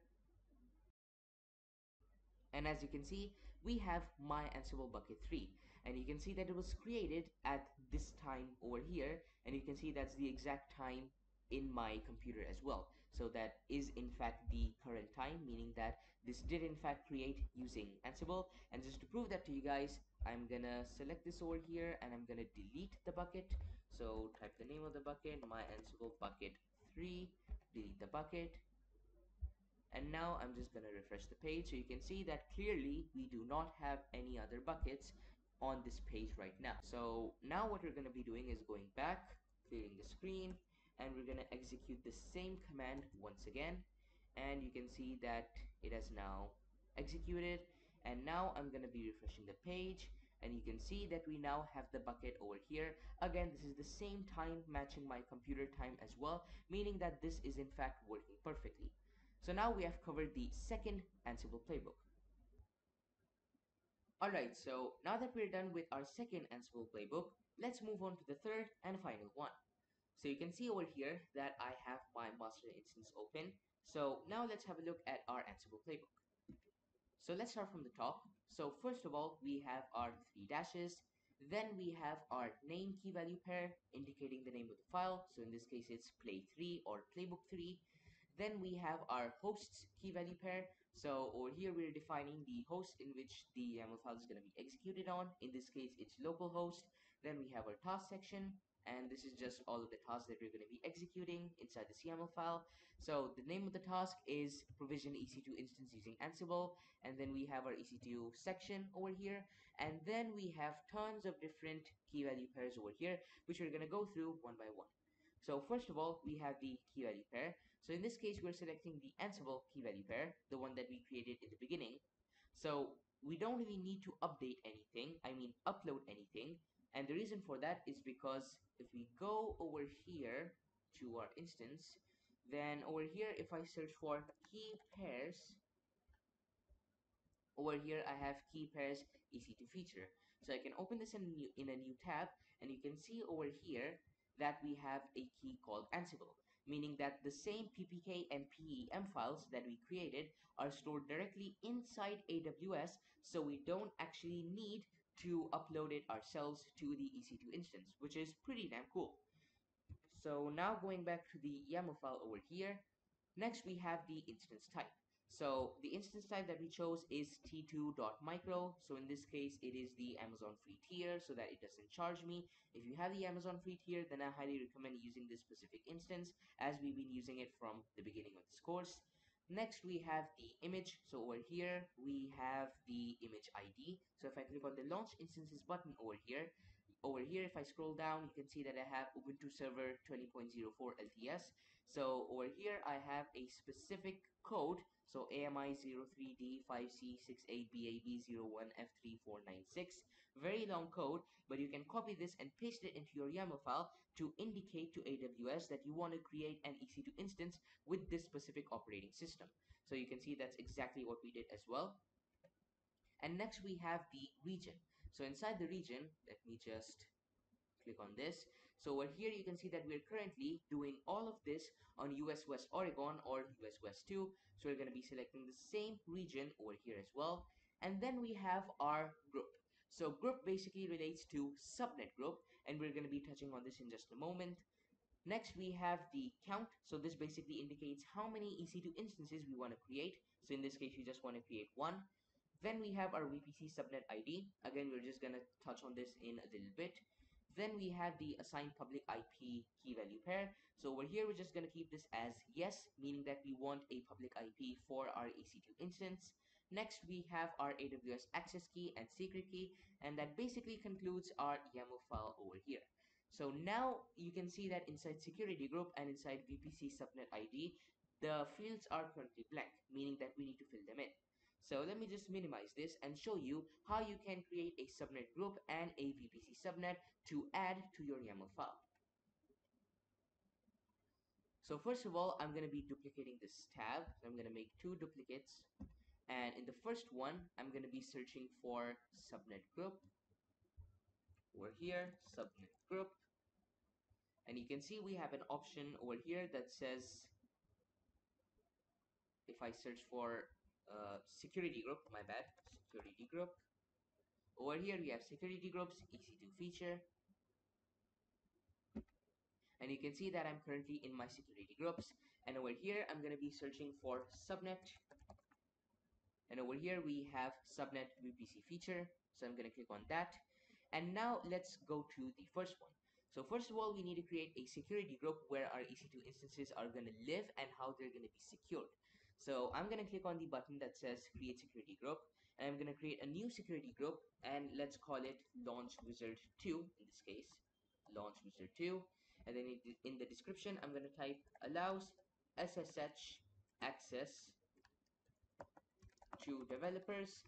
And as you can see we have my Ansible bucket 3 and you can see that it was created at this time over here and you can see that's the exact time in my computer as well. So that is in fact the current time meaning that this did in fact create using Ansible. And just to prove that to you guys I'm gonna select this over here and I'm gonna delete the bucket. So type the name of the bucket my Ansible bucket 3 delete the bucket. And now I'm just gonna refresh the page so you can see that clearly we do not have any other buckets on this page right now. So now what we're gonna be doing is going back clearing the screen and we're gonna execute the same command once again. And you can see that it has now executed. And now I'm gonna be refreshing the page. And you can see that we now have the bucket over here. Again this is the same time matching my computer time as well meaning that this is in fact working perfectly. So now we have covered the second Ansible playbook. Alright, so now that we're done with our second Ansible playbook, let's move on to the third and final one. So you can see over here that I have my master instance open. So now let's have a look at our Ansible playbook. So let's start from the top. So first of all, we have our three dashes. Then we have our name key value pair indicating the name of the file. So in this case, it's play3 or playbook3. Then we have our hosts key value pair. So over here we're defining the host in which the YAML file is going to be executed on. In this case it's localhost. Then we have our task section and this is just all of the tasks that we're going to be executing inside the YAML file. So the name of the task is provision EC2 instance using Ansible and then we have our EC2 section over here and then we have tons of different key value pairs over here which we're going to go through one by one. So first of all, we have the key value pair. So in this case, we're selecting the Ansible key value pair, the one that we created in the beginning. So we don't really need to update anything, I mean upload anything. And the reason for that is because if we go over here to our instance, then over here, if I search for key pairs, over here I have key pairs EC2 feature. So I can open this in a new, in a new tab and you can see over here that we have a key called Ansible, meaning that the same PPK and PEM files that we created are stored directly inside AWS, so we don't actually need to upload it ourselves to the EC2 instance, which is pretty damn cool. So now going back to the YAML file over here, next we have the instance type. So the instance type that we chose is t2.micro. So in this case, it is the Amazon free tier so that it doesn't charge me. If you have the Amazon free tier, then I highly recommend using this specific instance as we've been using it from the beginning of this course. Next, we have the image. So over here, we have the image ID. So if I click on the launch instances button over here, over here, if I scroll down, you can see that I have Ubuntu Server 20.04 LTS. So over here, I have a specific code so AMI 03D5C68BAB01F3496. Very long code, but you can copy this and paste it into your YAML file to indicate to AWS that you want to create an EC2 instance with this specific operating system. So you can see that's exactly what we did as well. And next we have the region. So inside the region, let me just click on this. So over here you can see that we're currently doing all of this on US West Oregon or US West 2. So we're going to be selecting the same region over here as well. And then we have our group. So group basically relates to subnet group and we're going to be touching on this in just a moment. Next we have the count. So this basically indicates how many EC2 instances we want to create. So in this case we just want to create one. Then we have our VPC subnet ID. Again, we're just going to touch on this in a little bit. Then we have the assigned public IP key value pair. So over here, we're just going to keep this as yes, meaning that we want a public IP for our EC2 instance. Next, we have our AWS access key and secret key, and that basically concludes our YAML file over here. So now you can see that inside security group and inside VPC subnet ID, the fields are currently blank, meaning that we need to fill them in. So let me just minimize this and show you how you can create a subnet group and a VPC subnet to add to your YAML file. So first of all, I'm going to be duplicating this tab. So I'm going to make two duplicates. And in the first one, I'm going to be searching for subnet group. Over here, subnet group. and you can see we have an option over here that says if I search for uh, security group my bad security group. Over here we have security groups EC2 feature. And you can see that I'm currently in my security groups. And over here I'm going to be searching for subnet. And over here we have subnet VPC feature. So I'm going to click on that. And now let's go to the first one. So first of all we need to create a security group where our EC2 instances are going to live and how they're going to be secured so I'm going to click on the button that says create security group and I'm going to create a new security group and let's call it launch wizard 2 in this case launch wizard 2 and then in the description I'm going to type allows SSH access to developers.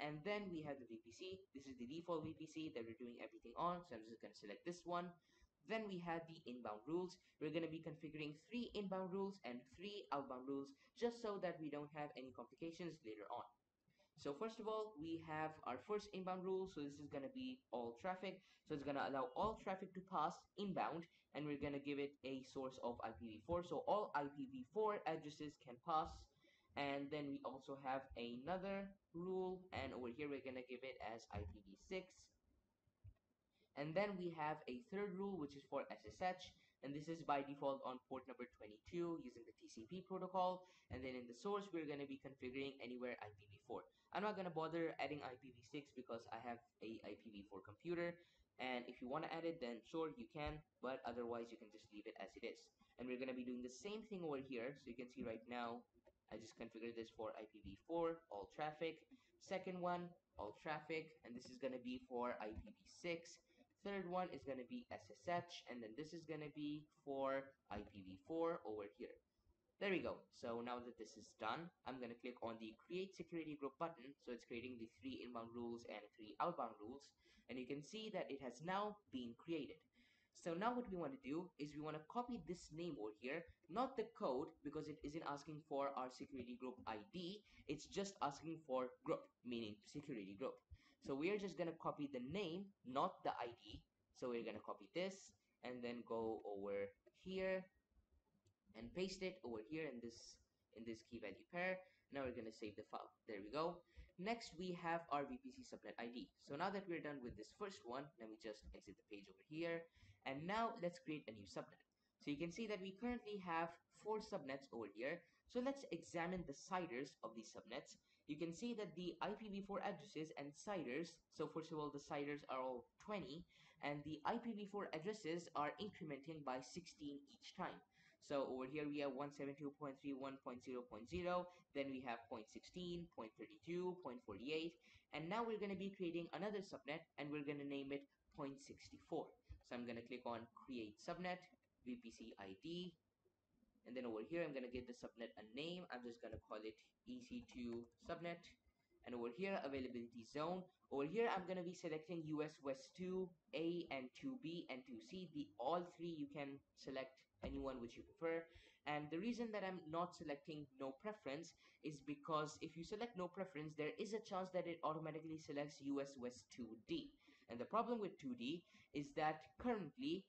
And then we have the VPC this is the default VPC that we're doing everything on so I'm just going to select this one then we have the inbound rules. We're going to be configuring three inbound rules and three outbound rules just so that we don't have any complications later on. So first of all, we have our first inbound rule. So this is going to be all traffic. So it's going to allow all traffic to pass inbound and we're going to give it a source of IPv4. So all IPv4 addresses can pass. And then we also have another rule and over here we're going to give it as IPv6 and then we have a third rule which is for SSH and this is by default on port number 22 using the TCP protocol. And then in the source we're going to be configuring anywhere IPv4 I'm not going to bother adding IPv6 because I have a IPv4 computer. And if you want to add it then sure you can but otherwise you can just leave it as it is. And we're going to be doing the same thing over here. So you can see right now I just configured this for IPv4 all traffic. Second one all traffic. And this is going to be for IPv6 third one is going to be SSH and then this is going to be for IPv4 over here. There we go. So now that this is done I'm going to click on the create security group button. So it's creating the three inbound rules and three outbound rules and you can see that it has now been created. So now what we want to do is we want to copy this name over here not the code because it isn't asking for our security group ID it's just asking for group meaning security group so we are just going to copy the name, not the ID. So we're going to copy this and then go over here and paste it over here in this in this key value pair. Now we're going to save the file. There we go. Next, we have our VPC subnet ID. So now that we're done with this first one, let me just exit the page over here. And now let's create a new subnet. So you can see that we currently have four subnets over here. So let's examine the CIDRs of these subnets you can see that the IPv4 addresses and CIDRs, so first of all, the CIDRs are all 20, and the IPv4 addresses are incrementing by 16 each time. So over here we have 172.31.0.0, then we have 0.16, 0.32, 0.48, and now we're going to be creating another subnet and we're going to name it 0.64. So I'm going to click on create subnet, VPC ID, and then over here I'm gonna give the subnet a name. I'm just gonna call it EC2 subnet. And over here availability zone. Over here I'm gonna be selecting US West 2 A and 2B and 2C the all three you can select anyone which you prefer. And the reason that I'm not selecting no preference is because if you select no preference there is a chance that it automatically selects US West 2D and the problem with 2D is that currently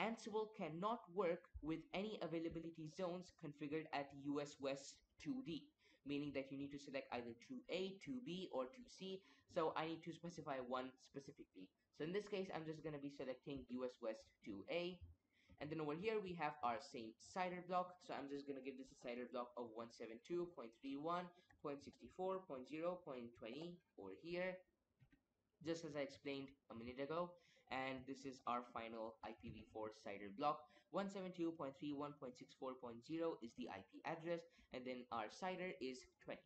Ansible cannot work with any availability zones configured at US West 2D, meaning that you need to select either 2A, 2B, or 2C. So I need to specify one specifically. So in this case, I'm just going to be selecting US West 2A. And then over here, we have our same CIDR block. So I'm just going to give this a CIDR block of 172.31.64.0.20 over here, just as I explained a minute ago and this is our final IPv4 CIDR block. 172.31.64.0 is the IP address and then our CIDR is 20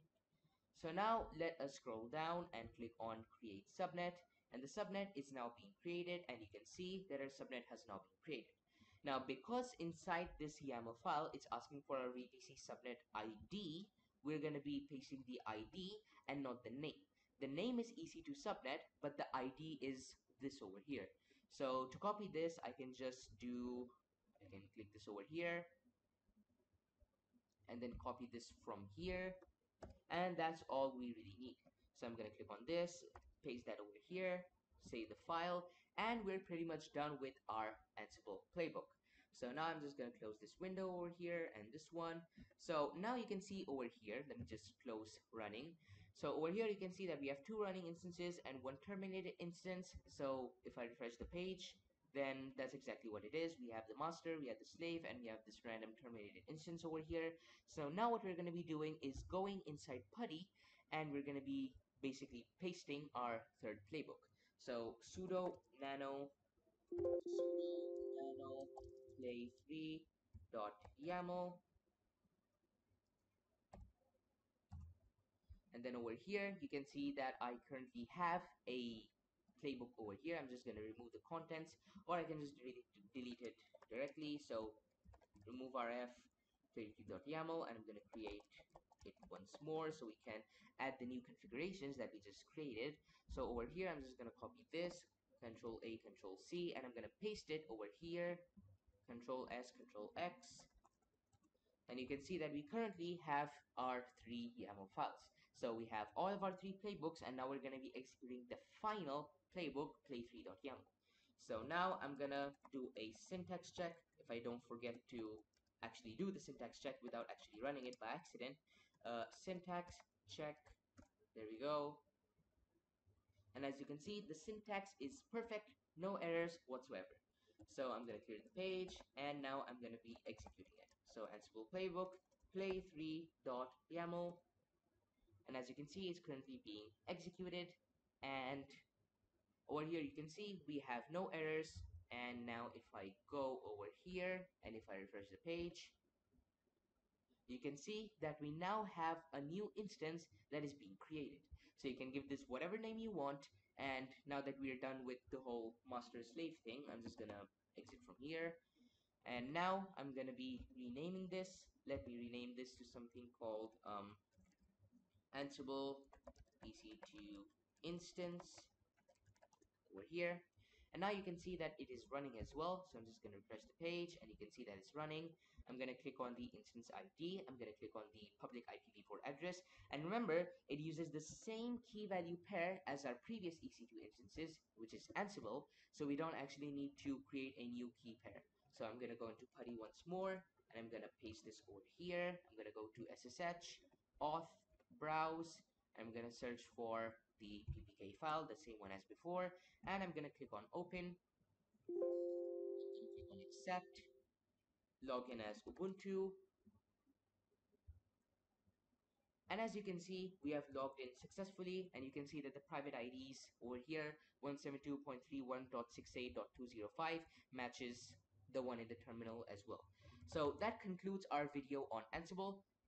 so now let us scroll down and click on create subnet. And the subnet is now being created and you can see that our subnet has now been created. Now because inside this YAML file it's asking for our VPC subnet ID we're going to be pasting the ID and not the name. The name is EC2 subnet but the ID is this over here so to copy this I can just do I can click this over here and then copy this from here and that's all we really need so I'm gonna click on this paste that over here save the file and we're pretty much done with our Ansible playbook. So now I'm just to close this window over here and this one. So now you can see over here, let me just close running. So over here you can see that we have two running instances and one terminated instance. So if I refresh the page, then that's exactly what it is. We have the master, we have the slave, and we have this random terminated instance over here. So now what we're going to be doing is going inside PuTTY, and we're going to be basically pasting our third playbook. So sudo nano sudo nano play3 dot yaml and then over here you can see that I currently have a playbook over here. I'm just gonna remove the contents or I can just delete it, directly. So remove rf play3.yaml and I'm gonna create it once more so we can add the new configurations that we just created. So over here I'm just gonna copy this control A control C and I'm gonna paste it over here control S control X. And you can see that we currently have our three YAML files so we have all of our three playbooks and now we're going to be executing the final playbook play3.yaml. So now I'm going to do a syntax check if I don't forget to actually do the syntax check without actually running it by accident. Uh, syntax check, there we go. And as you can see, the syntax is perfect, no errors whatsoever. So I'm going to clear the page and now I'm going to be executing it. So Ansible playbook play3.yaml and as you can see it's currently being executed. And over here you can see we have no errors. And now if I go over here and if I refresh the page you can see that we now have a new instance that is being created. So you can give this whatever name you want. And now that we are done with the whole master slave thing I'm just gonna exit from here. And now I'm gonna be renaming this. Let me rename this to something called um, Ansible EC2 instance over here. And now you can see that it is running as well. So I'm just going to refresh the page and you can see that it's running. I'm going to click on the instance ID. I'm going to click on the public IPv4 address. And remember, it uses the same key value pair as our previous EC2 instances, which is Ansible. So we don't actually need to create a new key pair. So I'm going to go into PuTTY once more and I'm going to paste this over here. I'm going to go to SSH, auth, browse. I'm gonna search for the ppk file the same one as before and I'm gonna click on open. Click on accept. Login as Ubuntu. And as you can see we have logged in successfully and you can see that the private IDs over here 172.31.68.205 matches the one in the terminal as well. So that concludes our video on Ansible